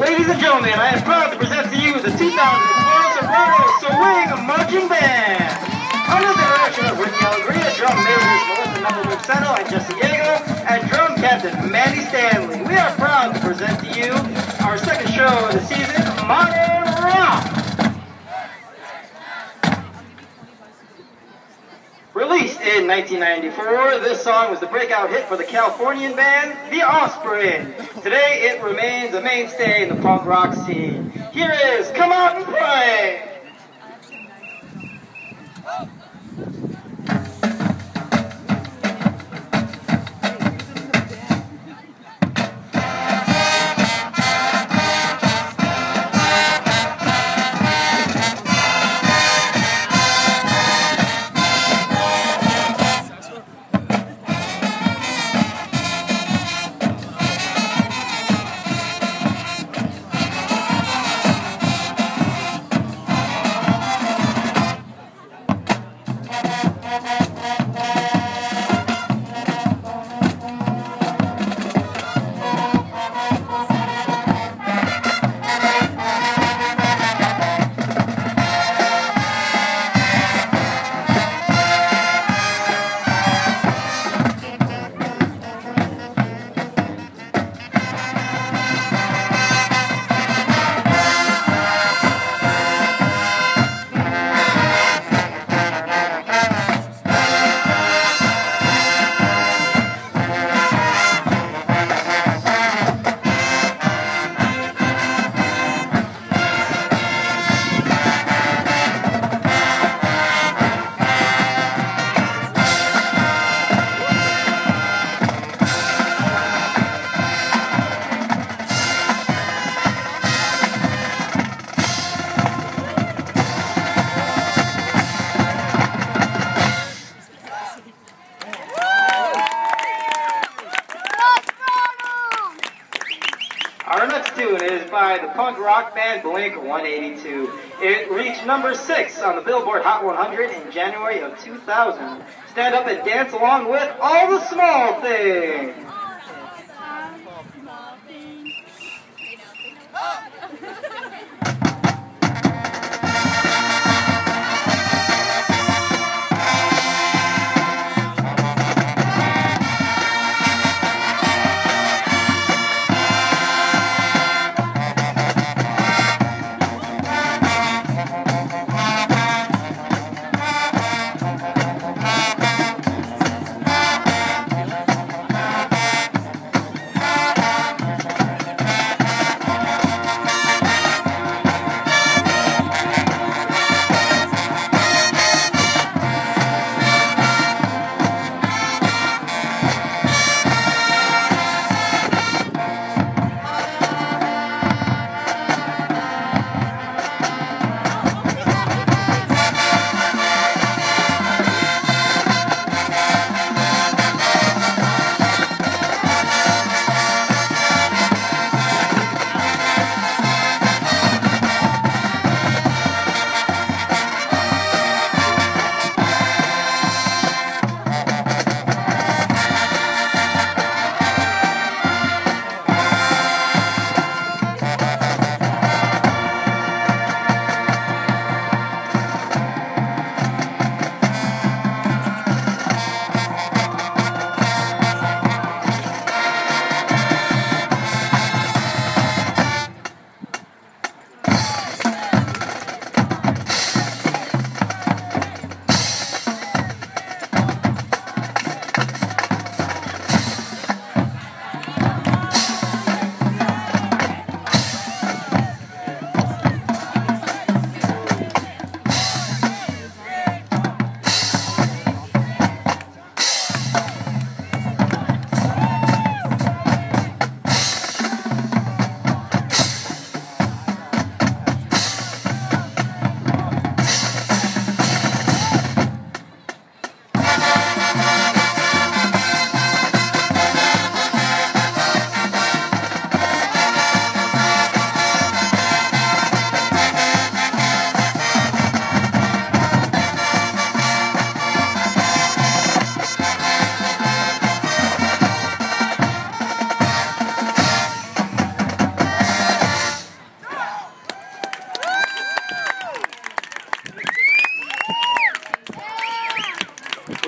Ladies and gentlemen, I am proud to present to you the 2012 Sobrato Swing Marching Band. Under the direction of Ricky Alegria, drum majors Melissa Nepomuceno and Jesse Diego, and drum captain Mandy Stanley. We are proud to present to you our second show of the season, Modern Rock. Released in 1994, this song was the breakout hit for the Californian band The Offspring. Today, it remains a mainstay in the punk rock scene. Here is Come Out and Play. Punk rock band Blink 182. It reached number six on the Billboard Hot 100 in January of 2000. Stand up and dance along with all the small things.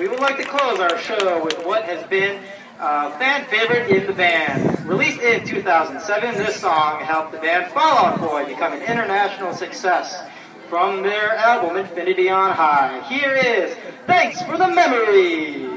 we would like to close our show with what has been a fan favorite in the band. Released in 2007, this song helped the band Fall Out Boy become an international success from their album Infinity on High. Here is Thanks for the Memories."